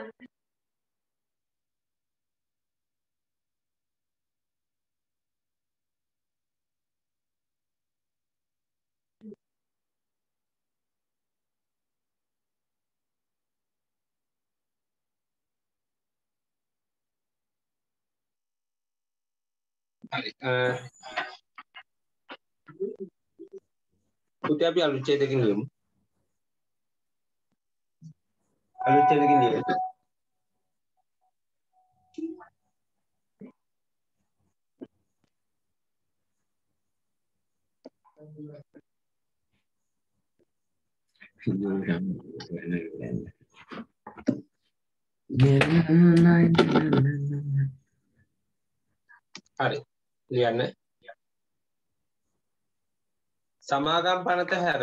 හරි පුතේ අපි අලුච්ඡේදකින් ලියමු අලුච්ඡේදකින් ලියමු හරි. ලියන්න. සමාගම් පනත හැර.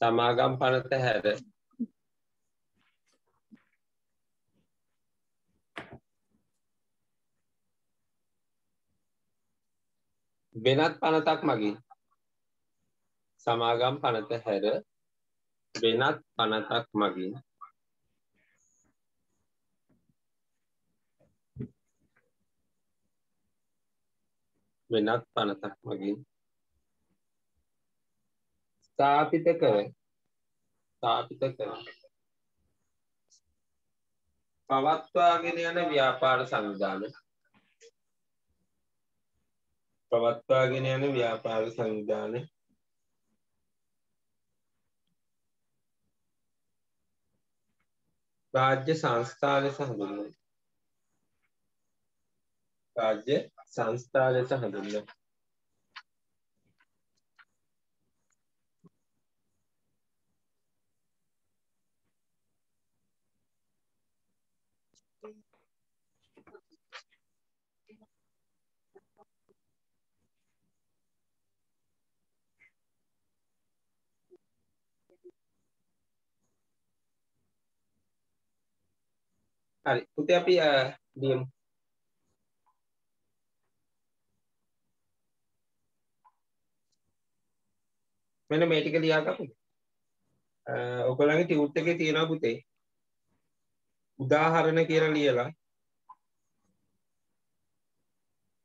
සමාගම් පනත හැර. වෙනත් පනතක් මගින්. සමාගම් පනත හැර වෙනත් පනතක් මගින්. වෙනත් පනතක් මගින්. ස්ථාපිත කර ස්ථාපිත කර. පවත්වාගෙන යන ව්‍යාපාර සංවිධාන. පවත්වාගෙන යන ව්‍යාපාර සංවිධාන. රාජ්‍ය සංස්ථා ලෙස හඳුන්වයි රාජ්‍ය සංස්ථා ලෙස හඳුන්වයි හරි පුතේ අපි ලියමු මෙන්න මේ ටික ලියාගමු ඔයගොල්ලන්ගේ ටියුට් එකේ තියෙනවා පුතේ උදාහරණ කියලා ලියලා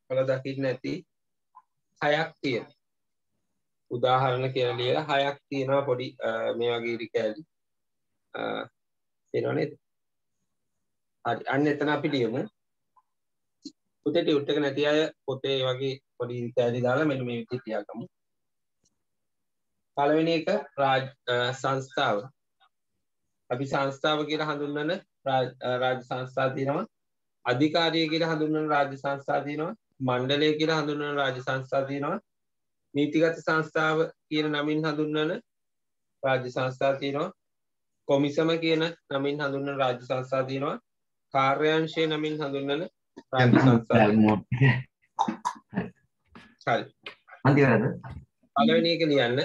ඔයාලා දකින්න නැති හයක් තියෙනවා උදාහරණ කියලා ලියලා හයක් තියෙනවා පොඩි මේ වගේ ඉරි කෑලි තියෙනව නේද හරි. අන්න එතන අපි ලියමු. පොතේ ටියුට් එක නැති අය පොතේ වගේ පොඩි කෑලි දාලා මෙන්න මේ විදිහට ලියාගමු පළවෙනි එක රාජ් සංස්ථාව. අපි සංස්ථාව කියලා හඳුන්වන රාජ්‍ය සංස්ථා තියෙනවා. අධිකාරිය කියලා හඳුන්වන රාජ්‍ය සංස්ථා තියෙනවා. මණ්ඩලය කියලා හඳුන්වන රාජ්‍ය සංස්ථා තියෙනවා. නීතිගත සංස්ථාව කියන නමින් හඳුන්වන රාජ්‍ය සංස්ථා තියෙනවා. කොමිසම කියන නමින් හඳුන්වන රාජ්‍ය සංස්ථා තියෙනවා. කාර්යංශය නමින් හඳුන්වන පළවෙනි එක ලියන්න.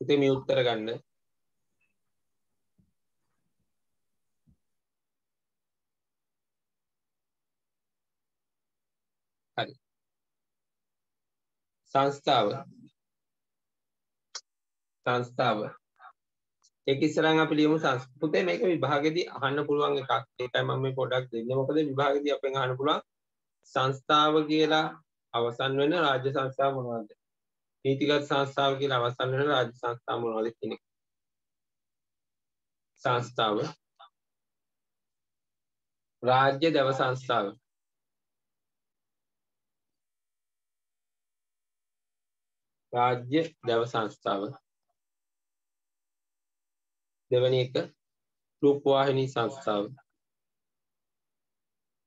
ඉතින් මේ උත්තර ගන්න හරි සංස්ථාව. සංස්ථාව ඒක ඉස්සරහන් අපි ලියමු පුතේ මේක විභාගෙදී අහන්න පුළුවන් එකක්. ඒකයි මම මේ පොඩ්ඩක් දෙන්නේ. මොකද විභාගෙදී අපෙන් අහන්න පුළුවන් සංස්ථාව කියලා අවසන් වෙන රාජ්‍ය සංස්ථාව මොනවද? නීතිගත සංස්ථාව කියලා අවසන් වෙන රාජ්‍ය සංස්ථාව මොනවද කියන එක. සංස්ථාව. රාජ්‍ය දැව සංස්ථාව. රාජ්‍ය දැව සංස්ථාව. දෙවැනි එක. රූපවාහිනී සංස්ථාව.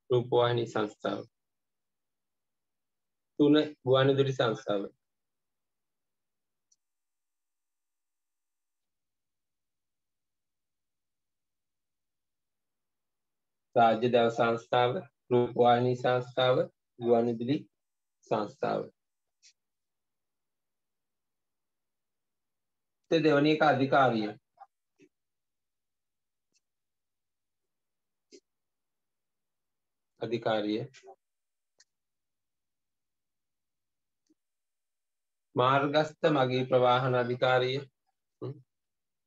රූපවාහිනී සංස්ථාව. තුන ගුවන්විදුලි සංස්ථාව. රාජ්‍ය දව සංස්ථාව රූපවාහිනී සංස්ථාව ගුවන්විදුලි සංස්ථාව. දෙවැනි එක අධිකාරිය. අධිකාරිය. මාර්ගස්ත මගේ ප්‍රවාහන අධිකාරිය.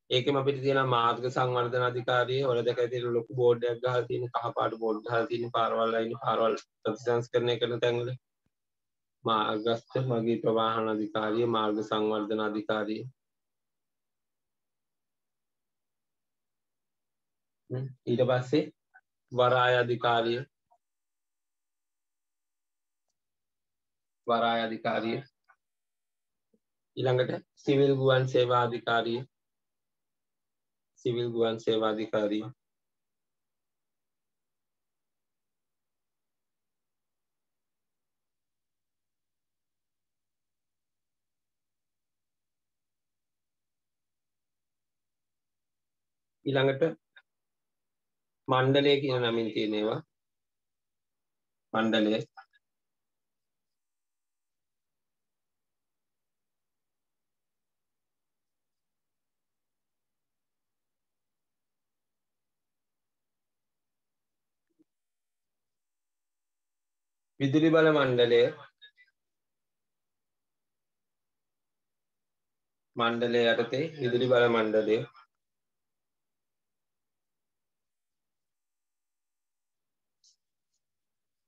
ඒකෙම අපිට තියෙන මාර්ග සංවර්ධන අධිකාරිය. වල දැක ඇති ලොකු බෝඩ් එකක් ගහලා තියෙන කහ පාට බෝඩ් ගහලා තියෙන පාරවල් අයින පාරවල් ප්‍රතිසංස්කරණය කරන තැන්වල. මාර්ගස්ත මගේ ප්‍රවාහන අධිකාරිය මාර්ග සංවර්ධන අධිකාරිය. ඊට පස්සේ වරාය අධිකාරිය. වරාය අධිකාරිය ඊළඟට සිවිල් ගුවන් සේවා අධිකාරිය සිවිල් ගුවන් සේවා අධිකාරිය ඊළඟට මණ්ඩලය කියන නමින් තියෙනවා මණ්ඩලය. විදුලි බල මණ්ඩලය මණ්ඩලය යටතේ විදුලි බල මණ්ඩලය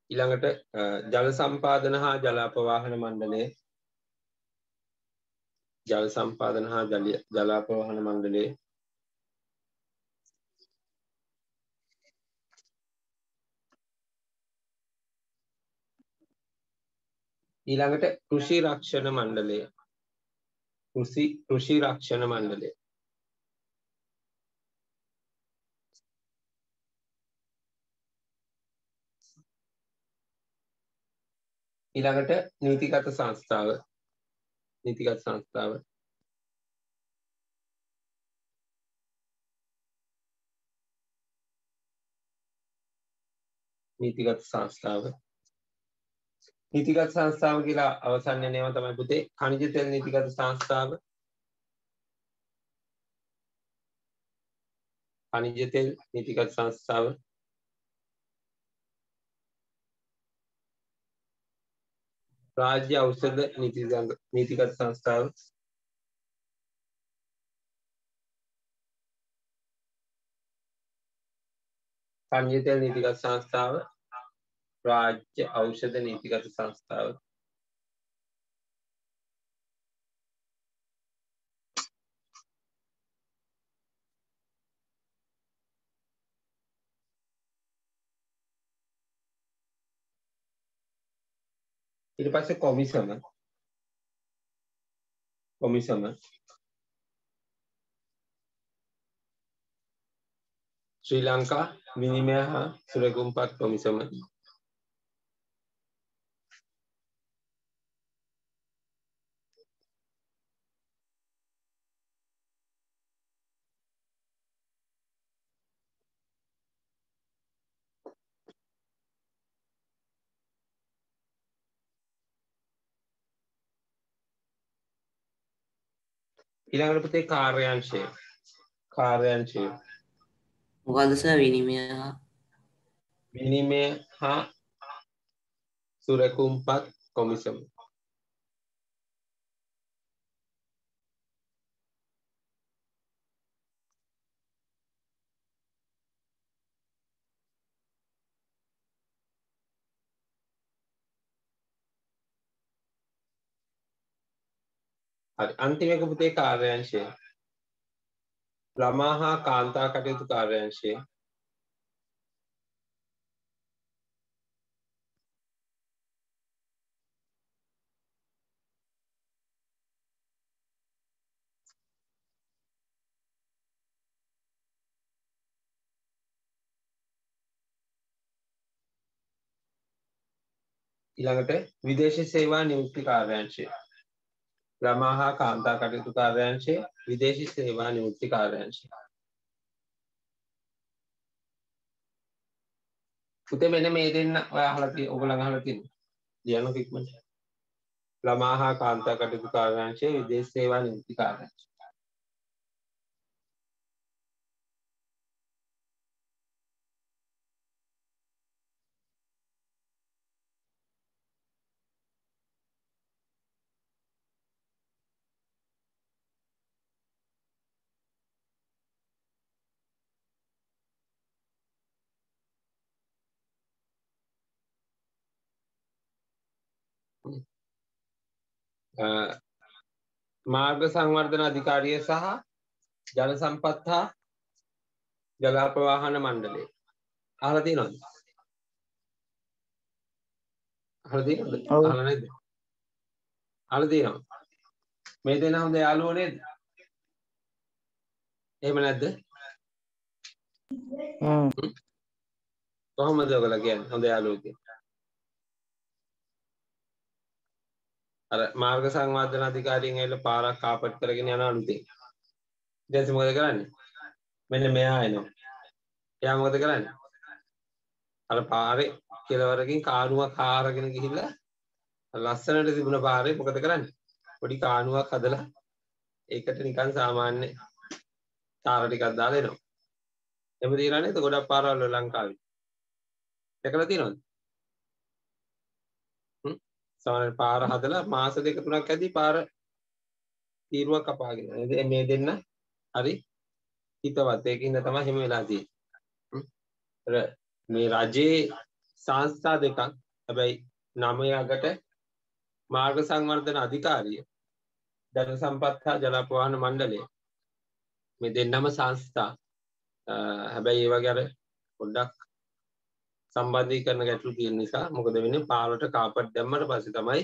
ඊළඟට ජල සම්පාදන හා ජල අපවාහන මණ්ඩලය ජල සම්පාදන හා ජල අපවාහන මණ්ඩලය ඊළඟට කෘෂි රක්ෂණ මණ්ඩලය. කෘෂි කෘෂි රක්ෂණ මණ්ඩලය. ඊළඟට නීතිගත සංස්ථාව. නීතිගත සංස්ථාව. නීතිගත සංස්ථාව. නීතිගත සංස්ථාව කියලා අවසන් නේම තමයි පුතේ. khනිජ තෙල් නීතිගත සංස්ථාව. khනිජ තෙල් නීතිගත සංස්ථාව. රාජ්‍ය ඖෂධ නීතිගත සංස්ථාව. khනිජ තෙල් නීතිගත සංස්ථාව. රාජ්‍ය ඖෂධ නීතිගත සංස්ථාව. ඊට පස්සේ කොමිසම. කොමිසම. ශ්‍රී ලංකා විනිමය හා ඊළඟට පුතේ කාර්යාංශය කාර්යාංශය මොකද්ද සර් විනිමය හා? විනිමය හා සුරකුම්පත් කොමිසම හරි. අන්තිම එක පුතේ කාර්යාංශය. ළමා හා කාන්තා කටයුතු කාර්යාංශය. ඊළඟට විදේශ සේවා නියුක්ති කාර්යාංශය. ළමා හා කාන්තා කටයුතු කාර්යාංශය විදේශී සේවා නියුක්ති කාර්යාංශය. පුතේ මෙන්න මේ දෙන්න ඔය අහලා තියෙන ඔයගොල්ලන් අහලා තියෙන ලියන්නකො ඉක්මනට ළමා හා කාන්තා කටයුතු කාර්යාංශය විදේශ සේවා නියුක්ති කාර්යාංශය. මාර්ග සංවර්ධන අධිකාරිය සහ ජල සම්පත් හා ජලාපවාහන මණ්ඩලය අහලා තියෙනවද? අහලා තියෙනවද? අහලා නැද්ද? අහලා තියෙනවා. මේ දෙන හොඳ යාළුවෝ නේද? එහෙම නැද්ද? හ්ම් කොහොමද ඔයගොල්ලෝ කියන්නේ හොඳ යාළුවෝ කියන්නේ? අර මාර්ග සංවර්ධන අධිකාරියෙන් ඇවිල්ලා පාරක් කාපට් කරගෙන යන අලුතෙන්. ඊට පස්සේ මොකද කරන්නේ? මෙන්න මෙයා එනවා. එයා මොකද කරන්නේ? අර පාරේ කෙළවරකින් කානුවක් හාරගෙන ගිහිල්ලා ලස්සනට තිබුණ පාරේ මොකද කරන්නේ? පොඩි කානුවක් හදලා ඒකට නිකන් සාමාන්‍ය තාර ටිකක් දාලා එනවා. එහෙම තියලා නේද ගොඩක් පාරවල් වල ලංකාවේ. දැකලා තියෙනවද? හ්ම් සාමාන්‍ය පාර හදලා මාස දෙක තුනක් ඇදී පාර තීරුවක් කපාගෙන. නේද? මේ දෙන්න හරි හිතවත් ඒකින්ද තමයි හිම වෙලා තියෙන්නේ. හ්ම්. අර මේ රජයේ සංස්ථා දෙකක් හැබැයි නමයකට මාර්ග සංවර්ධන අධිකාරිය ජන සම්පත් හා ජලපවාහන මණ්ඩලය මේ දෙන්නම සංස්ථා අ, හැබැයි ඒ වගේ අර පොඩ්ඩක් සම්බන්ධීකරණ ගැටලු තියෙන නිසා මොකද වෙන්නේ පාරට කාපට් දැම්මට පස්සේ තමයි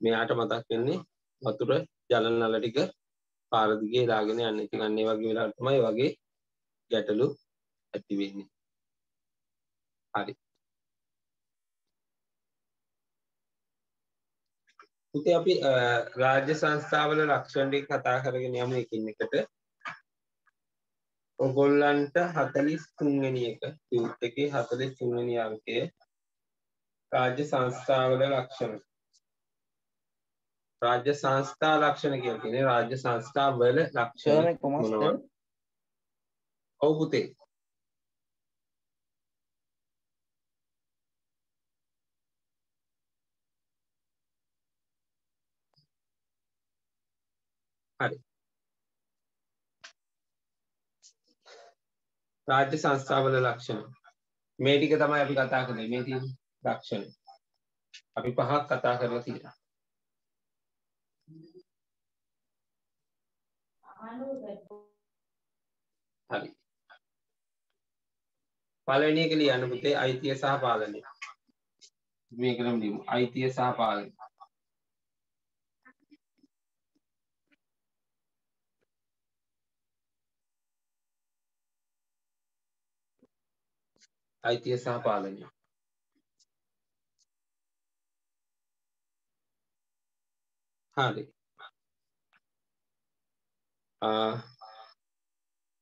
මෙයාට මතක් වෙන්නේ වතුර ජල නල ටික පාර දිගේ දාගෙන යන්නේ. ඉතින් අන්න ඒ වගේ වෙලාවට තමයි ඒ වගේ ගැටලු ඇති වෙන්නේ. හරි. පුතේ අපි අ, රාජ්‍ය සංස්ථාවල ලක්ෂණ ටික කතා කරගෙන යමු එකින් එකට. ඔගොල්ලන්ට 43 වෙනි එක ටියුට් එකේ 43 වෙනි අංකය රාජ්‍ය සංස්ථාවල ලක්ෂණ. රාජ්‍ය සංස්ථා ලක්ෂණ කියලා කියන්නේ රාජ්‍ය සංස්ථාවල ලක්ෂණ මොනවද? ඔව් පුතේ. හරි. රාජ්‍ය සංස්ථාවල ලක්ෂණ. මේ ටික තමයි අපි කතා කරන්නේ. මේ තියෙන ලක්ෂණ. අපි පහක් කතා කරලා තියෙනවා. හරි. පළවෙනි එක ලියන්න පුතේ අයිතිය සහ පාලනය. මේකනම් ලියමු. අයිතිය සහ පාලනය. අයිතිය සහ පාලනය. හරි.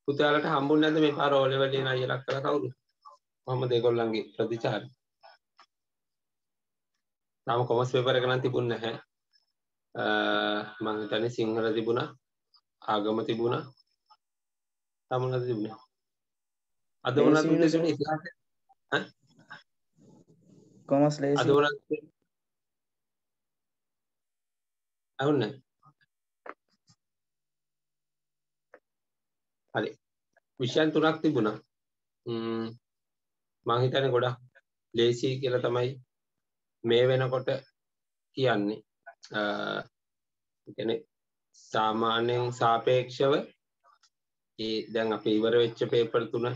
පුතාලට හම්බුනේ නැද්ද මේ පාර ඕ ලෙවල් ලියන අයියලක් කළා කවුද? කොහමද ඒගොල්ලන්ගේ ප්‍රතිචාරය? තාම කොමර්ස් පේපර් එක නම් තිබුණේ නැහැ. මම හිතන්නේ සිංහල තිබුණා, ආගම තිබුණා. මොනවද තිබුණේ? අද තිබුණේ ඉතිහාසය? කොමස් අද ලේසි මොනවද තිබුණේ? අහුන්නේ නැහැ. හරි. විෂයන් තුනක් තිබුණා. ම්ම් මං හිතන්නේ ගොඩක් ලේසි කියලා තමයි මේ වෙනකොට කියන්නේ. අ කියන්නේ සාමාන්‍යයෙන් සාපේක්ෂව ඒ දැන් අපි ඉවර වෙච්ච පේපර් තුන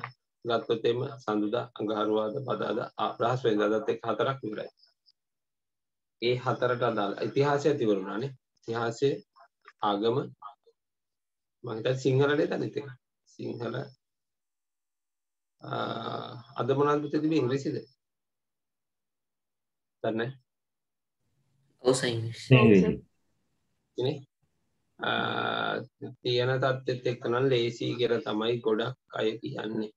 ගත්තොත් එimhe සඳුදා අඟහරුවාදා බදාදා ආ, බ්‍රහස්පතින්දාත් එක්ක හතරක් ඉවරයි. ඒ හතරට අදාළ ඉතිහාසය තිබුණානේ. ඉතිහාසය ආගම මම හිතන්නේ සිංහලනේ තනිත් එක. සිංහල අද මොනවද පුතේ තිබෙන්නේ ඉංග්‍රීසිද? දන්නේ ඔව් සර් ඉංග්‍රීසි නේ? ආ, තියෙන தත්ත්වෙත් එක්ක නම් ලේසි කියලා තමයි ගොඩක් අය කියන්නේ.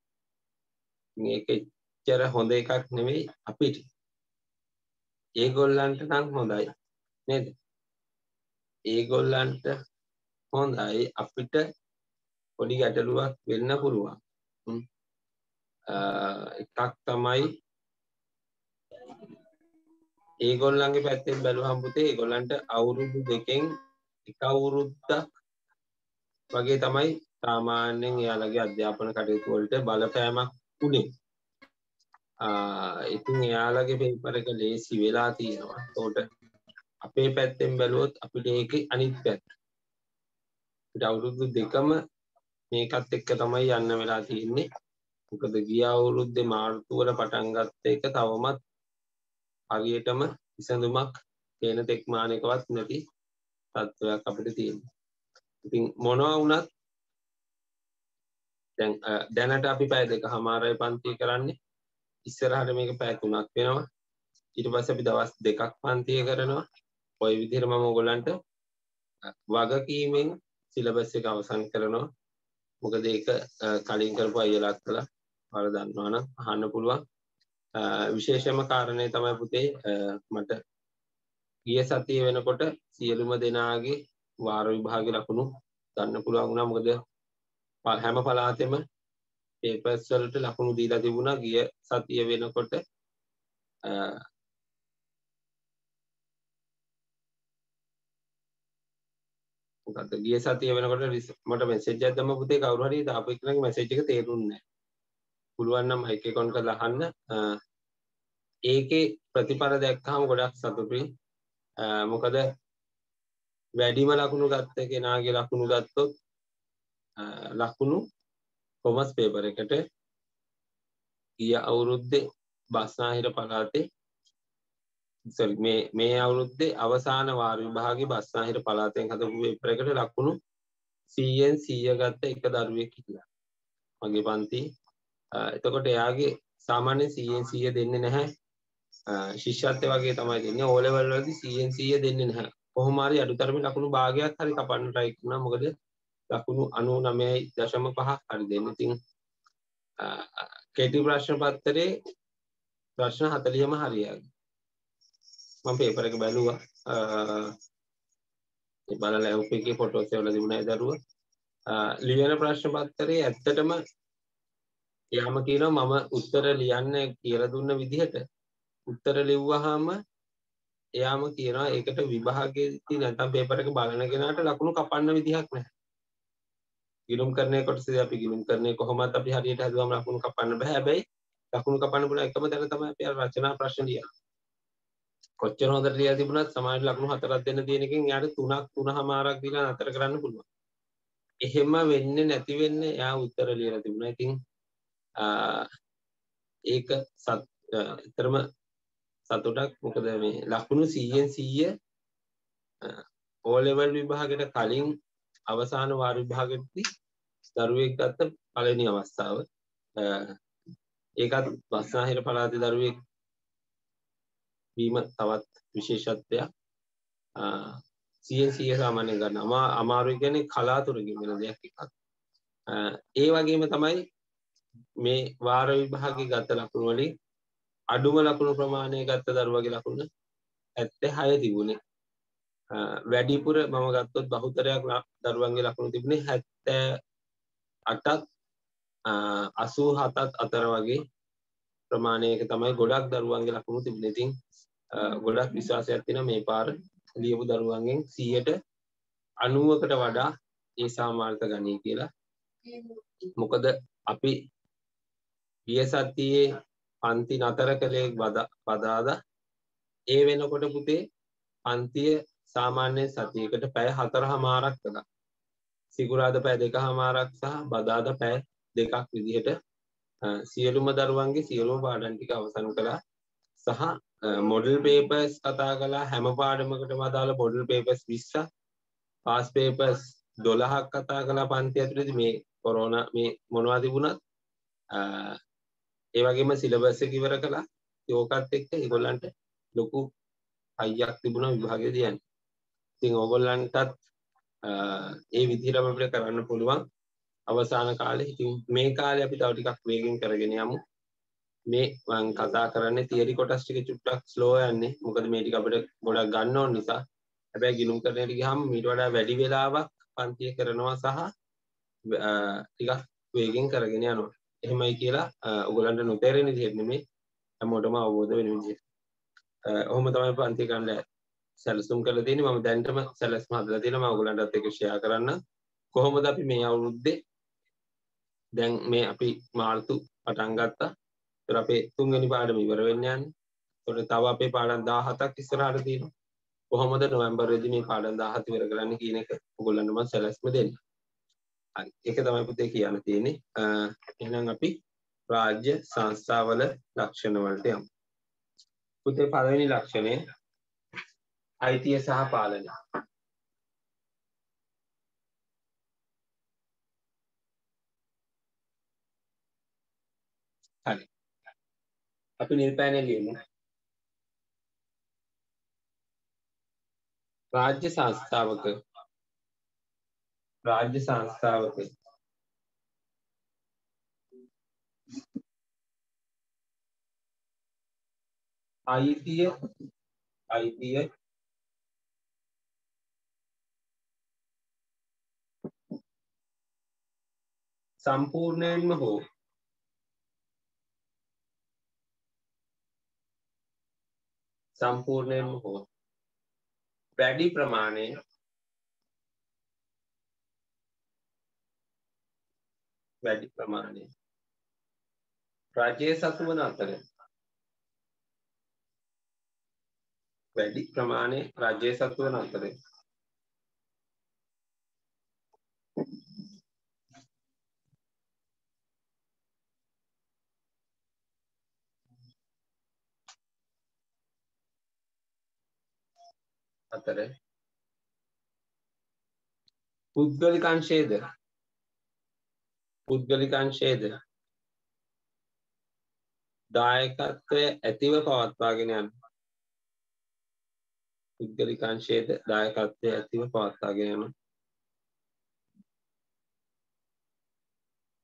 මේක එච්චර හොඳ එකක් නෙවෙයි අපිට. ඒගොල්ලන්ට නම් හොඳයි. නේද? ඒගොල්ලන්ට හොඳයි අපිට පොඩි ගැටලුවක් වෙන්න පුළුවන්. හ්ම්. අ, එකක් තමයි ඒගොල්ලන්ගේ පැත්තෙන් බැලුවහම පුතේ ඒගොල්ලන්ට අවුරුදු දෙකෙන් එක අවුරුද්දක් වගේ තමයි සාමාන්‍යයෙන් එයාලගේ අධ්‍යාපන කටයුතු වලට බලපෑමක් උනේ. ආ ඉතින් එයාලගේ පේපර් එක ලේසි වෙලා තියෙනවා. ඒකට අපේ පැත්තෙන් බැලුවොත් අපිට ඒක අනිත් පැත්ත. අපිට අවුරුදු දෙකම මේකත් එක්ක තමයි යන්න වෙලා තියෙන්නේ. මොකද ගිය අවුරුද්දේ මාර්තු වල පටන් ගත්ත එක තවමත් හරියටම විසඳුමක් පේන තෙක් මානකවත් නැති තත්ත්වයක් අපිට තියෙනවා. ඉතින් මොනවා වුණත් දැන් දැනට අපි පැය දෙක හමාරයි පන්තිය කරන්නේ. ඉස්සරහට මේක පැය තුනක් වෙනවා. ඊට පස්සේ අපි දවස් දෙකක් පන්තිය කරනවා. ওই විදිහට මම ඔයගොල්ලන්ට වගකීමෙන් සිලබස් එක අවසන් කරනවා. මොකද ඒක කලින් කරපු අයියලා කළා. ඔයාලා දන්නවා නම් අහන්න පුළුවන්. විශේෂම කාරණය තමයි පුතේ මට ගිය සතිය වෙනකොට සියලුම දෙනාගේ වාර විභාග ලකුණු ගන්න පුළුවන් වුණා. මොකද හැම පළාතෙම පේපර්ස් වලට ලකුණු දීලා තිබුණා ගිය සතිය වෙනකොට මොකද්ද ගිය සතිය වෙනකොට මට මෙසේජ් එකක් දැම්ම පුතේ කවුරු හරි දාපු එකනගේ මෙසේජ් එක තේරුන්නේ නැහැ. පුළුවන් නම් මයික් එක ඔන් කරලා අහන්න. ඒකේ ප්‍රතිඵල දැක්කහම ගොඩක් සතුටුයි. මොකද වැඩිම ලකුණු ගත්ත කෙනාගේ ලකුණු ගත්තොත් ලකුණු කොමස් පේපර් එකට ගිය අවුරුද්දේ බස්නාහිර පළාතේ සොරි මේ මේ අවුරුද්දේ අවසාන වාර විභාගේ බස්නාහිර පළාතෙන් හදපු පේපර් එකට ලකුණු 100න් 100 ගත්ත එක දරුවෙක් හිටියා. මගේ පන්ති. එතකොට එයාගේ සාමාන්‍ය 100න් 100 දෙන්නේ නැහැ. ශිෂ්‍යත්වය වගේ තමයි දෙන්නේ. ඕ ලෙවල් වලදී 100න් 100 දෙන්නේ නැහැ. කොහොම හරි අඩුතරමේ ලකුණු භාගයක් හරි කපන්න try කරනවා. මොකද ලකුණු 99.5 හරි දෙන්න. ඉතින් කෙටි ප්‍රශ්න පත්‍රයේ ප්‍රශ්න 40ම හරියයි. මම පේපර් එක බැලුවා. ඒ බලලා ඔප් එකේ ෆොටෝස් ඒවල තිබුණා ඒ දරුවා. ලියන ප්‍රශ්න පත්‍රයේ ඇත්තටම එයාම කියනවා මම උත්තර ලියන්න කියලා දුන්න විදිහට උත්තර ලිව්වහම එයාම කියනවා ඒකට විභාගයේදී නැත්නම් පේපර් එක බලන කෙනාට ලකුණු කපන්න විදිහක් නැහැ. ගිලුම් කරන්නේ කොටසදී අපි ගිලුම් කරන්නේ කොහොමත් අපි හරියට හදුවම ලකුණු කපන්න බෑ. හැබැයි ලකුණු කපන්න පුළුවන් එකම තැන තමයි අපි රචනා ප්‍රශ්න ලියන්නේ. කොච්චර හොඳට ලියලා තිබුණත් සමාජ ලකුණු හතරක් දෙන්න තියෙන එකෙන් එයාට තුනක් තුනමාරක් දීලා නතර කරන්න පුළුවන්. එහෙම වෙන්නේ නැති වෙන්නේ එයා උත්තර ලියලා තිබුණා. ඉතින් ඒක සත් ඇතරම සතුටක් මොකද මේ ලකුණු 100න් 100 ඕ ලෙවල් විභාගයට කලින් අවසාන වාර විභාගෙදී දරුවෙක් ගත්ත පළවෙනි අවස්ථාව. ඒකත් බස්නාහිර පළාතේ දරුවෙක් වීම තවත් විශේෂත්වයක්. සියෙන් සිය සාමාන්‍ය ගන්න. අමා අමාරුයි කියන්නේ කලාතුරකින් වෙන දෙයක් එකක්. ඒ වගේම තමයි මේ වාර විභාගේ ගත ලකුණු වලින් අඩුම ලකුණු ප්‍රමාණය ගත්ත දරුවගේ ලකුණ 76 තිබුණේ. වැඩිපුර මම ගත්තොත් බහුතරයක් දරුවන්ගේ ලකුණු තිබුණේ 78ත් 87ත් අතර වගේ ප්‍රමාණයක තමයි ගොඩක් දරුවන්ගේ ලකුණු තිබුණේ. ඉතින් ගොඩක් විශ්වාසයක් තියෙනවා මේ පාර ලියපු දරුවන්ගෙන් 100ට 90කට වඩා ඒ සාමාර්ථ ගනී කියලා. මොකද අපි ගිය සතියේ පන්ති නතර කළේ බදාදා ඒ වෙනකොට පුතේ පන්තිය සාමාන්‍ය සතියකට පැය හතර හමාරක් කළා. සිකුරාද පැය දෙක හමාරක් සහ බදාද පැය දෙකක් විදිහට සියලුම දරුවන්ගේ සියලුම පාඩම් ටික අවසන් කළා. සහ මොඩල් පේපර්ස් කතා කළා හැම පාඩමකටම අදාළ මොඩල් පේපර්ස් 20ක් පාස් පේපර්ස් 12ක් කතා කළා පන්ති ඇතුළතදී මේ කොරෝනා මේ මොනවා තිබුණත් ඒ වගේම සිලබස් එක ඉවර කළා. ඒකත් එක්ක ඒගොල්ලන්ට ලොකු අයියක් තිබුණා විභාගයේදී යන්නේ. ඉතින් ඕගොල්ලන්ටත් ඒ විදිහටම අපිට කරන්න පුළුවන් අවසාන කාලේ. ඉතින් මේ කාලේ අපි තව ටිකක් වේගෙන් කරගෙන යමු. මේ මම කතා කරන්නේ තියරි කොටස් ටික චුට්ටක් ස්ලෝ යන්නේ. මොකද මේ ටික අපිට ගොඩක් ගන්න ඕන නිසා. හැබැයි ගිණුම් කරන්නට ගියාම මීට වඩා වැඩි වෙලාවක් පන්තිය කරනවා සහ ටිකක් වේගෙන් කරගෙන යනවා. එහෙමයි කියලා ඔයගොල්ලන්ට නොතේරෙන විදිහට නෙමෙයි හැමෝටම අවබෝධ වෙන විදිහට. ඔහොම තමයි පන්ති කණ්ඩ සැලසුම් කරලා තියෙන්නේ මම දැනටම සැලසුම් හදලා තියෙනවා මම ඔයගොල්ලන්ටත් ඒක ෂෙයා කරන්න. කොහොමද අපි මේ අවුරුද්දේ දැන් මේ අපි මාර්තු පටන් ගත්තා. ඒතර අපේ තුන්වෙනි පාඩම ඉවර වෙන්න යන්නේ. ඒතකොට තව අපේ පාඩම් 17ක් ඉස්සරහට තියෙනවා. කොහොමද නොවැම්බර් වෙදි මේ පාඩම් 17 ඉවර කරන්න කියන එක ඔයගොල්ලන්ට මම සැලැස්ම දෙන්න. හරි. ඒක තමයි පුතේ කියන්න තියෙන්නේ. එහෙනම් අපි රාජ්‍ය සංස්ථාවල ලක්ෂණ වලට යමු. පුතේ පළවෙනි ලක්ෂණය අයිතිය සහ පාලනය. හරි. අපි නිර්පෑනේ ලියමු. රාජ්‍ය සංස්ථාවක රාජ්‍ය සංස්ථාවක අයිතිය අයිතිය සම්පූර්ණයෙන්ම හෝ සම්පූර්ණයෙන්ම හෝ වැඩි ප්‍රමාණය වැඩි ප්‍රමාණය රජයේ සතු වන අතර වැඩි ප්‍රමාණය රජයේ සතු වන අතර. අතර පුද්ගලිකංශයේද පුද්ගලිකංශයේද දායකත්වය ඇතිව පවත්වාගෙන යන්න. පුද්ගලිකංශයේද දායකත්වය ඇතිව පවත්වාගෙන යන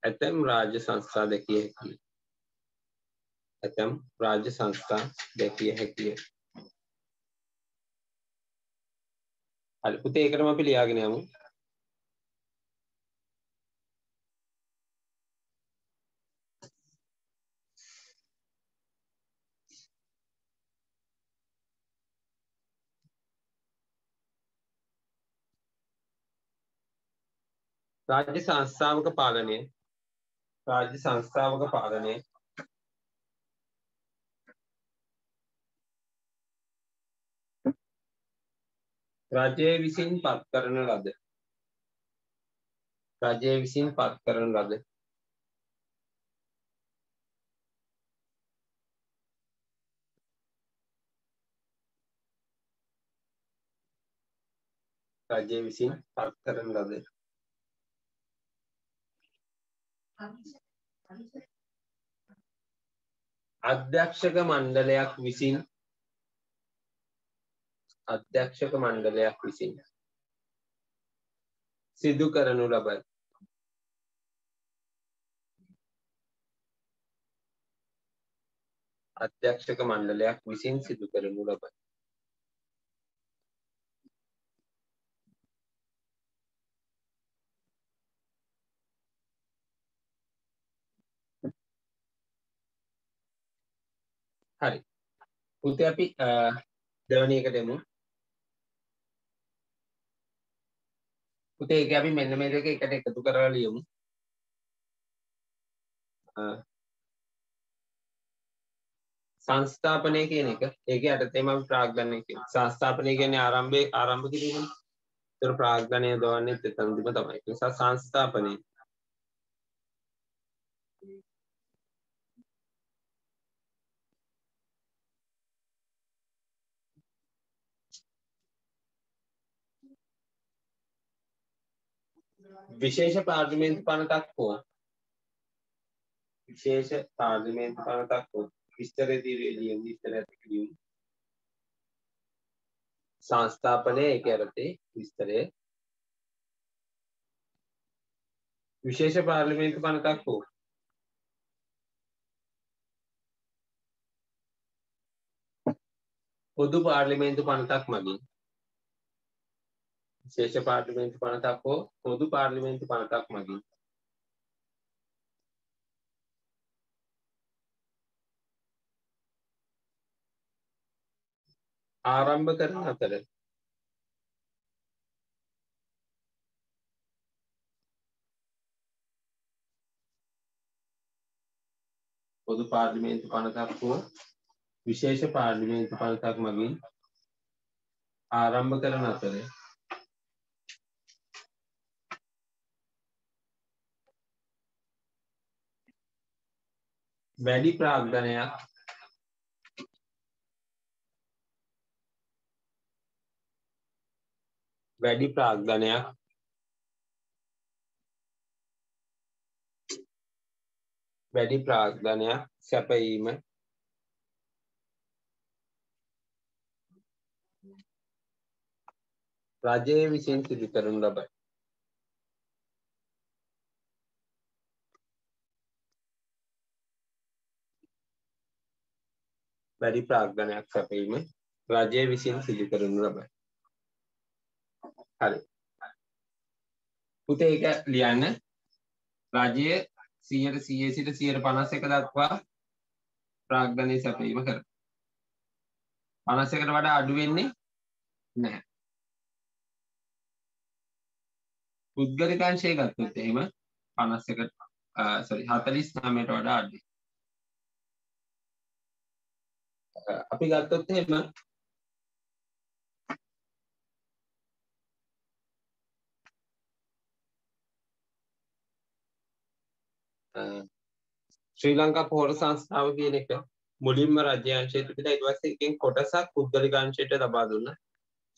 ඇතැම් රාජ්‍ය සංස්ථා දැකිය හැකියි. ඇතැම් රාජ්‍ය සංස්ථා දැකිය හැකිය. හරි පුතේ ඒකටම අපි ලියාගෙන යමු. රාජ්‍ය සංස්ථාවක පාලනය. රාජ්‍ය සංස්ථාවක පාලනය. රජය විසින් පත් කරන ලද. රජය විසින් පත් කරන ලද. රජය විසින් පත් කරන ලද. අධ්‍යක්ෂක මණ්ඩලයක් විසින් අධ්‍යක්ෂක මණ්ඩලයක් විසින් සිදු කරනු ලබයි. අධ්‍යක්ෂක මණ්ඩලයක් විසින් සිදු කරනු ලබයි. හරි. පුතේ අපි දෙවැනි එකට එමු. පුතේ ඒක අපි මෙන්න මේ දෙක එකට එකතු කරලා ලියමු. සංස්ථාපනය කියන එක ඒක යටතේම අපි ප්‍රාග්ධනය කියන සංස්ථාපනය කියන්නේ ආරම්භයේ ආරම්භ කිරීමනේ. ඒතර ප්‍රාග්ධනය දවන්නේ එතනදිම තමයි. ඒ නිසා සංස්ථාපනය විශේෂ පාර්ලිමේන්තු පනතක් හෝ විශේෂ පාර්ලිමේන්තු පනතක් හෝ විස්තර දීරේලියම් විස්තර ඇතිකිරීම සංස්ථාපනය ඒක යටතේ විස්තරය. විශේෂ පාර්ලිමේන්තු පනතක් හෝ පොදු පාර්ලිමේන්තු පනතක් මගින් විශේෂ පාර්ලිමේන්තු පනතක් හෝ පොදු පාර්ලිමේන්තු පනතක් මගින් ආරම්භ කරන අතර පොදු පාර්ලිමේන්තු පනතක් හෝ විශේෂ පාර්ලිමේන්තු පනතක් මගින් ආරම්භ කරන අතර වැඩි ප්‍රාග්ධනයක්. වැඩි ප්‍රාග්ධනයක්. වැඩි ප්‍රාග්ධනයක් සැපයීම. රජය විසින් සිදු කරනු ලබයි. වැඩි ප්‍රාග්ධනයක් සැපීම රජය විසින් සිදු කරනු ලබයි. හරි. පුතේ ඒක ලියන්න රජය 100ට 100 සිට 151 දක්වා ප්‍රාග්ධනයේ සැපීම කරනවා. 51කට වඩා අඩු වෙන්නේ නැහැ. පුද්ගලිකාංශය ගත්තොත් එහෙම 51කට සෝරි 49ට වඩා අඩුයි. අපි ගත්තොත් එහෙම ශ්‍රී ලංකා පොහොර සංස්ථාව කියන එක මුලින්ම රජ්‍යංශයට තිබිලා ඊට පස්සේ එකෙන් කොටසක් පුද්ගලිකාංශයට ලබා දුන්නා.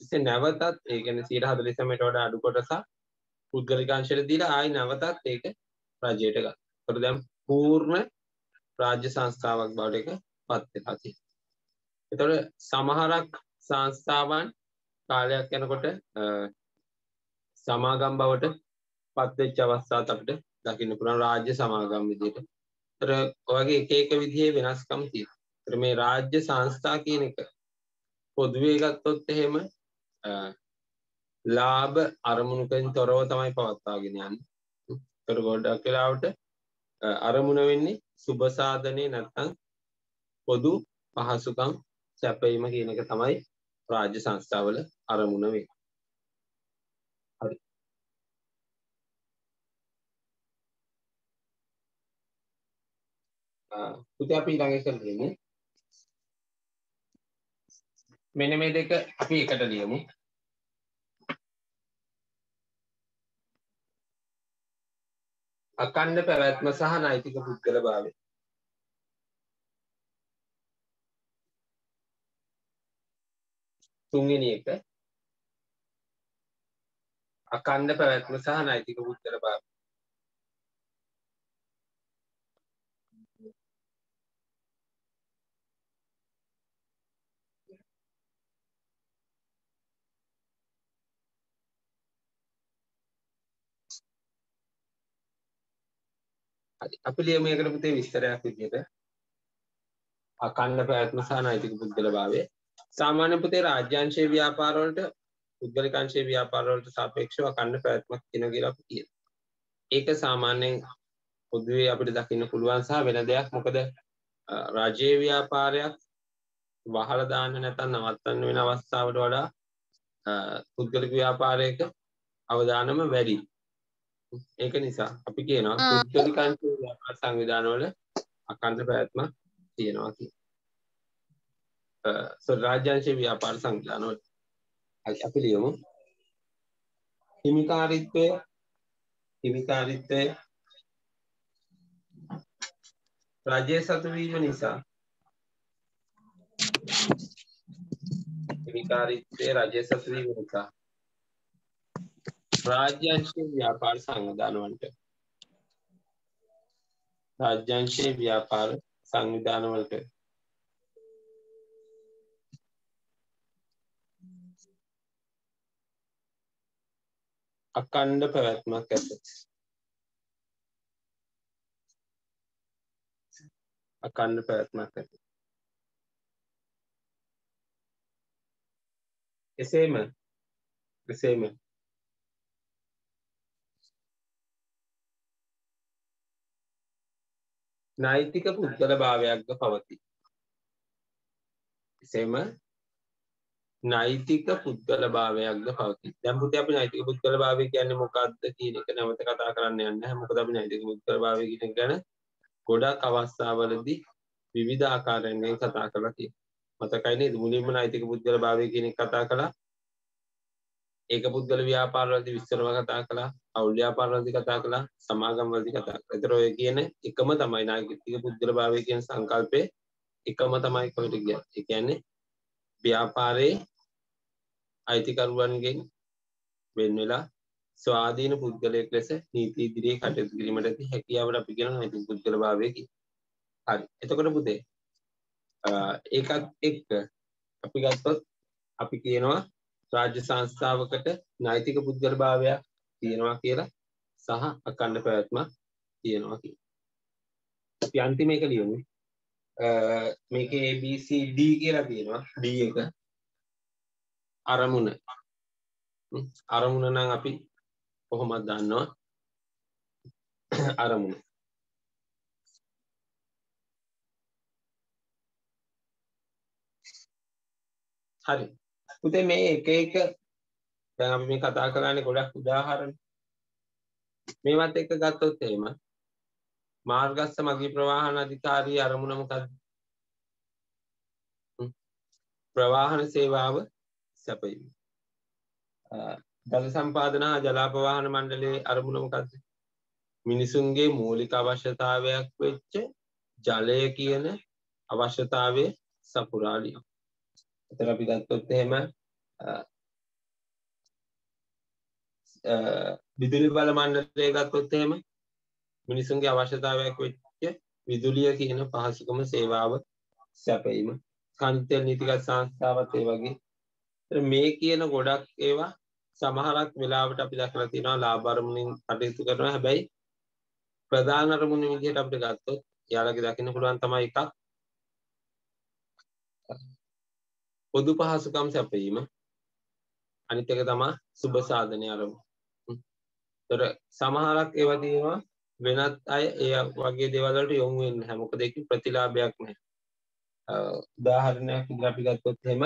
ඊට නැවතත් ඒ කියන්නේ 149ට වඩා අඩු කොටසක් පුද්ගලිකාංශයට දීලා ආයි නැවතත් ඒක රජයට ගත්තා. ඒතර දැන් පූර්ණ රාජ්‍ය සංස්ථාවක් බවට ඒක පත් වෙලා තියෙනවා. ඒතර සමහරක් සංස්ථාවන් කාලයක් යනකොට සමාගම් බවට පත් වෙච්ච අවස්ථාත් අපිට දකින්න පුළුවන් රාජ්‍ය සමාගම් විදිහට. ඒතර ඔයගේ එක එක විදිහේ වෙනස්කම් තියෙනවා. ඒතර මේ රාජ්‍ය සංස්ථා කියන එක පොදුවේ ගත්තොත් එහෙම ලාභ අරමුණකින් තොරව තමයි පවත්වාගෙන යන්නේ. ඒතර ගොඩක් වෙලාවට අරමුණ වෙන්නේ සුබ සාධනේ නැත්නම් පොදු පහසුකම් සැපයීම කියන එක තමයි රාජ්‍ය සංස්ථාවල අරමුණ වෙන්නේ. හරි. පුතේ අපි ඊළඟ එක ලියමු. මෙන්න මේ දෙක අපි එකට ලියමු. අකණ්ඩ පැවැත්ම සහ නෛතික පුද්ගල තුන්වෙනි එක. අකණ්ඩ පැවැත්ම සහ නෛතික පුද්ගල භාවය. හරි. අපි ලියමු ඒකට පුතේ විස්තරයක් විදිහට අකණ්ඩ පැවැත්ම සහ නෛතික පුද්ගල භාවය. සාමාන්‍ය පුතේ රාජ්‍යංශයේ ව්‍යාපාර වලට පුද්ගලික අංශයේ ව්‍යාපාර වලට සාපේක්ෂව අකණ්ඩ පැවැත්මක් තියෙනවා කියලා අපි කියනවා. ඒක සාමාන්‍යයෙන් පොදුවේ අපිට දකින්න පුළුවන් සහ වෙන දෙයක් මොකද රජයේ ව්‍යාපාරයක් වහලා දාන්න නැත්නම් නවත්තන්න වෙන අවස්ථාවට වඩා පුද්ගලික ව්‍යාපාරයක අවදානම වැඩි. ඒක නිසා අපි කියනවා පුද්ගලික අංශයේ ව්‍යාපාර සංවිධානවල අකණ්ඩ පැවැත්ම තියෙනවා කියලා. රාජ්‍යංශයේ ව්‍යාපාර සංවිධානවල අපි ලියමු. හිමිකාරීත්වය හිමිකාරීත්වය රජය සතු වීම නිසා. හිමිකාරීත්වය රජය සතු වීම නිසා. රාජ්‍යංශයේ ව්‍යාපාර සංවිධානවලට රාජ්‍යංශයේ ව්‍යාපාර සංවිධානවලට අකණ්ඩ පැවැත්මක් ඇත. අකණ්ඩ පැවැත්මක් ඇත. එසේම එසේම නෛතික පුද්ගල භාවයක්ද පවති. එසේම නෛතික පුද්ගල භාවයක්ද පවති. දැන් පුතේ අපි නෛතික පුද්ගල භාවය කියන්නේ මොකක්ද කියන එක නැවත කතා කරන්න යන්නේ නැහැ. මොකද අපි නෛතික පුද්ගල භාවය කියන එක ගැන ගොඩක් අවස්ථාවලදී විවිධ ආකාරයෙන් කතා කරලා තියෙනවා. මතකයි නේද? මුලින්ම නෛතික පුද්ගල භාවය කියන එක කතා කළා. ඒක පුද්ගල ව්‍යාපාරවලදී විස්තරව කතා කළා අවුල් ව්‍යාපාරවලදී කතා කළා සමාගම්වලදී කතා කළා. ඒතර ඔය කියන එකම තමයි නායකික පුද්ගල භාවය කියන සංකල්පය එකම තමයි කොහෙට ගියත්. ඒ කියන්නේ ව්‍යාපාරයේ අයිතිකරුවන්ගෙන් වෙන් වෙලා ස්වාධීන පුද්ගලයෙක් ලෙස නීති ඉදිරියේ කටයුතු කිරීමට ඇති හැකියාවට අපි කියනවා නීති පුද්ගල භාවය කියලා. හරි. එතකොට පුතේ ඒකත් එක්ක අපි ගත්තොත් අපි කියනවා රාජ්‍ය සංස්ථාවකට නෛතික පුද්ගල භාවයක් තියෙනවා කියලා සහ අකණ්ඩ පැවැත්මක් තියෙනවා කියලා. අපි අන්තිම එක ලියමු. මේකේ ABCD කියලා තියෙනවා. D එක අරමුණ. අරමුණ නම් අපි කොහොමද දන්නවා? අරමුණ. හරි. පුතේ මේ එක එක දැන් අපි මේ කතා කරන්නේ ගොඩක් උදාහරණ. මේවත් එක්ක ගත්තොත් එහෙම මාර්ගස්ස මගී ප්‍රවාහන අධිකාරී අරමුණ මොකක්ද? ප්‍රවාහන සේවාව සැපයීම. ජල සම්පාදන හා ජලාපවාහන මණ්ඩලයේ අරමුණ මොකක්ද? මිනිසුන්ගේ මූලික අවශ්‍යතාවයක් වෙච්ච ජලය කියන අවශ්‍යතාවය සපුරාලියම්. එතන අපි ගත්තොත් එහෙම විදුලි බල මණ්ඩලය ගත්තොත් එහෙම මිනිසුන්ගේ අවශ්‍යතාවයක් වෙච්ච විදුලිය කියන පහසුකම සේවාව සැපීම කන්තෙල් නීතිගත සංස්ථාවත් ඒ වගේ. මේ කියන ගොඩක් ඒවා සමහරක් වෙලාවට අපි දැකලා තියෙනවා ලාභ අරමුණින් කටයුතු කරනවා. හැබැයි ප්‍රධාන අරමුණ විදිහට අපිට ගත්තොත් යාළගේ දකින්න පුළුවන් තමයි එකක්. පොදු පහසුකම් සැපීම අනිත් එක තමයි සුබ සාධනය අරමුණ. ඒතර සමහරක් ඒවා තියෙනවා වෙනත් අය ඒ වගේ දේවල් වලට යොමු වෙන්නේ නැහැ. මොකද ඒකේ ප්‍රතිලාභයක් නැහැ. උදාහරණයක් විදිහට අපි ගත්තොත් එහෙම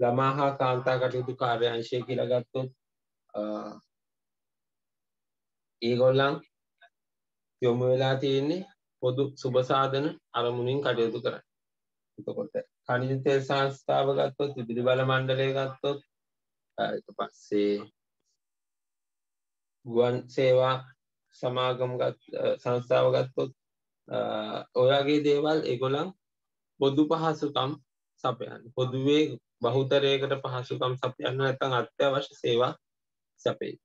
ළමා හා කාන්තා කටයුතු කාර්යාංශය කියලා ගත්තොත් ඒගොල්ලන් යොමු වෙලා තියෙන්නේ පොදු සුබ සාධන අරමුණින් කටයුතු කරන්න. එතකොට කනිජ තෙල් සංස්ථාව ගත්තොත් විදුලි බල මණ්ඩලය ගත්තොත් ඊට පස්සේ ගුවන් සේවා සමාගම් සංස්ථාව ගත්තොත් ඔයගේ දේවල් ඒගොල්ලන් පොදු පහසුකම් සපයන්න. පොදුවේ බහුතරයකට පහසුකම් සපයන්න නැත්නම් අත්‍යවශ්‍ය සේවා සැපේ.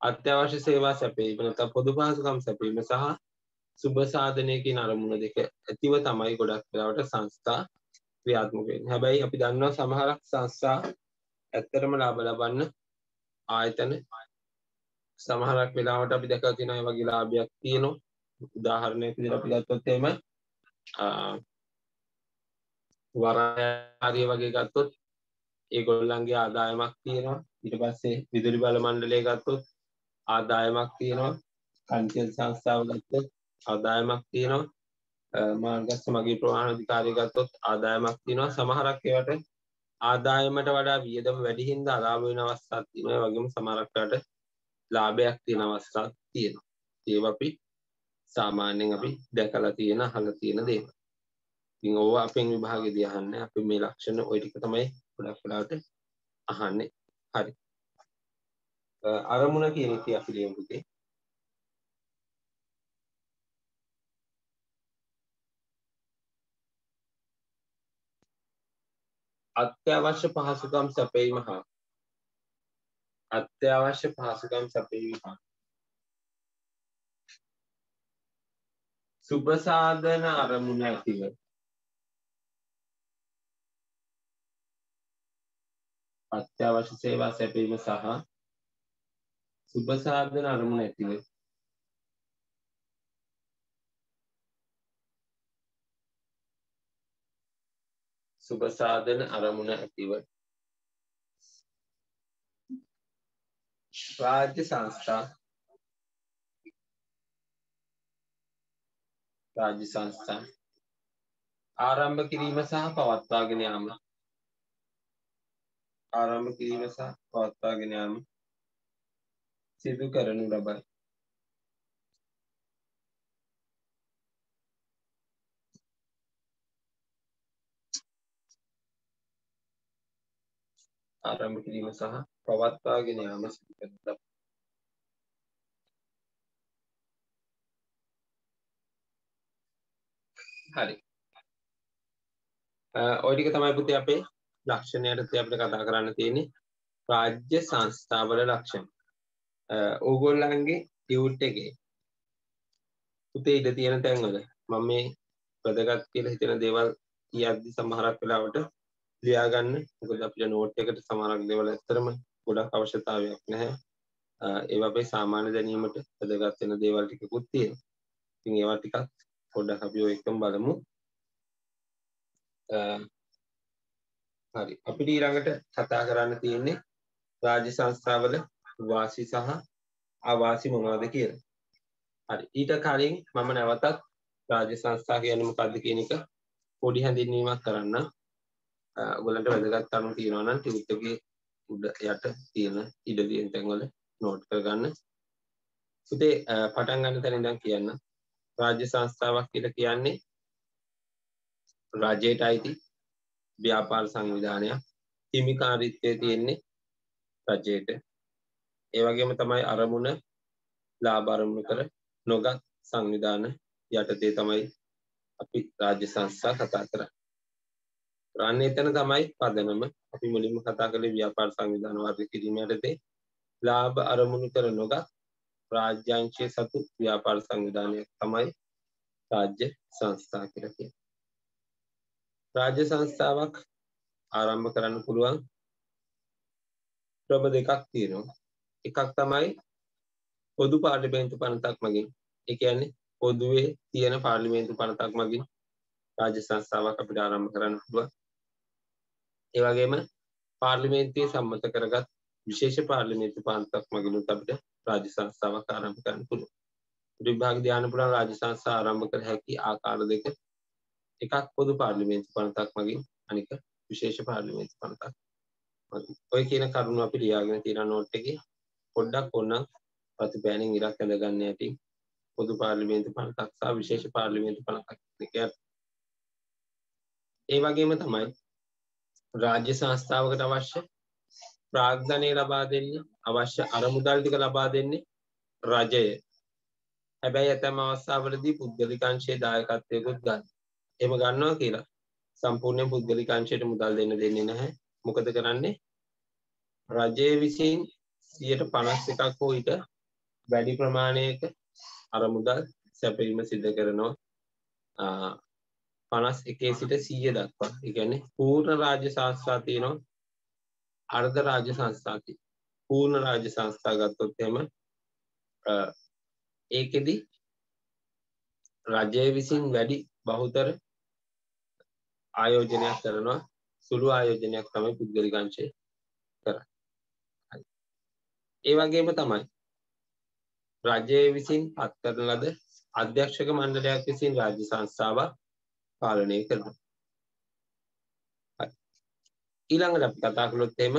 අත්‍යවශ්‍ය සේවා සැපීම නැත්නම් පොදු පහසුකම් සැපීම සහ සුබ සාධනය කියන අරමුණ දෙක ඇතිව තමයි ගොඩක් වෙලාවට සංස්ථා ක්‍රියාත්මක වෙන්නේ. හැබැයි අපි දන්නවා සමහරක් සංස්ථා ඇත්තටම ලාභ ලබන්න ආයතන සමහරක් වෙලාවට අපි දැකලා තියෙනවා ඒ වගේ ලාභයක් තියෙනවා. උදාහරණයක් විදිහට අපි ගත්තොත් එහෙම වරාය වගේ ගත්තොත් ඒගොල්ලන්ගේ ආදායමක් තියෙනවා. ඊට පස්සේ විදුලි බල මණ්ඩලය ගත්තොත් ආදායමක් තියෙනවා. කන්තිල් සංස්ථාව ගත්තොත් ආදායමක් තියෙනවා මාර්ගස්ස මගේ ප්‍රවාහන අධිකාරිය ගත්තොත් ආදායමක් තියෙනවා සමහරක් ඒවට ආදායමට වඩා වියදම වැඩි හින්දා අලාභ වෙන අවස්ථාවක් තියෙනවා ඒ වගේම සමහරක් රට ලාභයක් තියෙන අවස්ථාවක් තියෙනවා. ඒවා අපි සාමාන්‍යයෙන් අපි දැකලා තියෙන අහලා තියෙන දේවල්. ඉතින් ඕවා අපෙන් විභාගෙදී අහන්නේ. අපි මේ ලක්ෂණ ওই ටික තමයි ගොඩක් වෙලාවට අහන්නේ. හරි. අරමුණ කියන එක අපි ලියමු පුතේ අත්‍යවශ්‍ය පහසුකම් සැපීම හා අත්‍යවශ්‍ය පහසුකම් සැපීම හා සුබසාධන අරමුණ ඇතිව. අත්‍යවශ්‍ය සේවා සැපීම සහ සුබසාධන අරමුණ ඇතිව. සුබ සාධන අරමුණ ඇතිව. රාජ්‍ය සංස්ථා රාජ්‍ය සංස්ථා ආරම්භ කිරීම සහ පවත්වාගෙන යාම ආරම්භ කිරීම සහ පවත්වාගෙන යාම සිදු කරනු ලබයි ආරම්භ කිරීම සහ පවත්වාගෙන යාම සිදු කරන ලබයි. හරි. ඔය ටික තමයි පුතේ අපේ ලක්ෂණයට අපිට කතා කරන්න තියෙන්නේ රාජ්‍ය සංස්ථාවල ලක්ෂණ. ඕගොල්ලන්ගේ ටියුට් එකේ පුතේ ඉඳ තියෙන තැන්වල මම මේ වැදගත් කියලා හිතෙන දේවල් කියද්දි සමහරක් වෙලාවට ලියාගන්න මොකද අපිට නෝට් එකට සමහරක් දේවල් ඇත්තටම ගොඩක් අවශ්‍යතාවයක් නැහැ. ඒවා අපේ සාමාන්‍ය දැනීමට වැදගත් වෙන දේවල් ටිකකුත් තියෙනවා. ඉතින් ඒවා ටිකක් පොඩ්ඩක් අපි ඔය එකම බලමු. හරි අපිට ඊළඟට කතා කරන්න තියෙන්නේ රාජ්‍ය සංස්ථාවල වාසි සහ අවාසි මොනවද කියලා. හරි ඊට කලින් මම නැවතත් රාජ්‍ය සංස්ථා කියන්නේ මොකක්ද කියන එක පොඩි හැඳින්වීමක් කරන්න. ඔයගලන්ට වැදගත් කරුණු තියෙනවා නම් ටියුට් එකේ උඩ යට තියෙන ඉඩ තියෙන තැන්වල නෝට් කරගන්න. පුතේ පටන් ගන්න තැන ඉඳන් කියන්න. රාජ්‍ය සංස්ථාවක් කියලා කියන්නේ රජයට අයිති ව්‍යාපාර සංවිධානයක් හිමිකාරිත්වය තියෙන්නේ රජයට ඒ වගේම තමයි අරමුණ ලාභ අරමුණු කර නොගත් සංවිධාන යටතේ තමයි අපි රාජ්‍ය සංස්ථා කතා කරන්නේ. රන්න එතන තමයි පදනම අපි මුලින්ම කතා කළේ ව්‍යාපාර සංවිධාන වර්ග කිරීම යටතේ ලාභ අරමුණු කර නොගත් රාජ්‍යංශය සතු ව්‍යාපාර සංවිධානයක් තමයි රාජ්‍ය සංස්ථා කියලා කියන්නේ. රාජ්‍ය සංස්ථාවක් ආරම්භ කරන්න පුළුවන් ක්‍රම දෙකක් තියෙනවා. එකක් තමයි පොදු පාර්ලිමේන්තු පනතක් මගින්. ඒ කියන්නේ පොදුවේ තියෙන පාර්ලිමේන්තු පනතක් මගින් රාජ්‍ය සංස්ථාවක් අපිට ආරම්භ කරන්න පුළුවන්. ඒ වගේම පාර්ලිමේන්තුවේ සම්මත කරගත් විශේෂ පාර්ලිමේන්තු පනතක් මගිනුත් අපිට රාජ්‍ය සංස්ථාවක් ආරම්භ කරන්න පුළුවන්. විභාග ධ්‍යාන පුරා රාජ්‍ය සංස්ථා ආරම්භ කර හැකි ආකාර දෙක එකක් පොදු පාර්ලිමේන්තු පනතක් මගින් අනික විශේෂ පාර්ලිමේන්තු පනතක් ඔය කියන කරුණු අපි ලියාගෙන තියෙන නෝට් එකේ පොඩ්ඩක් ඕනනම් ප්‍රතිපෑනෙන් ඉරක් ඇඳගන්න ඇති පොදු පාර්ලිමේන්තු පනතක් සහ විශේෂ පාර්ලිමේන්තු පනතක් දෙක ඒ වගේම තමයි රාජ්‍ය සංස්ථාවකට අවශ්‍ය ප්‍රාග්ධනය ලබා දෙන්නේ අවශ්‍ය අරමුදල් ටික ලබා දෙන්නේ රජය හැබැයි ඇතැම් අවස්ථාවලදී පුද්ගලිකංශයේ දායකත්වයකුත් ගන්න එම ගන්නවා කියලා සම්පූර්ණයෙන් පුද්ගලික අංශයට මුදල් දෙන්න දෙන්නේ නැහැ. මොකද කරන්නේ? රජය විසින් 151ක් හෝ ඊට වැඩි ප්‍රමාණයක අර මුදල් සැපයීම සිදු කරනවා. 51 සිට 100 දක්වා. ඒ කියන්නේ පූර්ණ රාජ්‍ය සංස්ථා තියෙනවා. අර්ධ රාජ්‍ය සංස්ථා තියෙනවා. පූර්ණ රාජ්‍ය සංස්ථා ගත්තොත් එහෙම ඒකෙදි රජය විසින් වැඩි බහුතර ආයෝජනයක් කරනවා සුළු ආයෝජනයක් තමයි පුද්ගලිකංශය කරන්නේ. ඒ වගේම තමයි රජය විසින් පත් කරන ලද අධ්‍යක්ෂක මණ්ඩලයක් විසින් රාජ්‍ය සංස්ථාවක් පාලනය කරනවා. ඊළඟට අපි කතා කළොත් එහෙම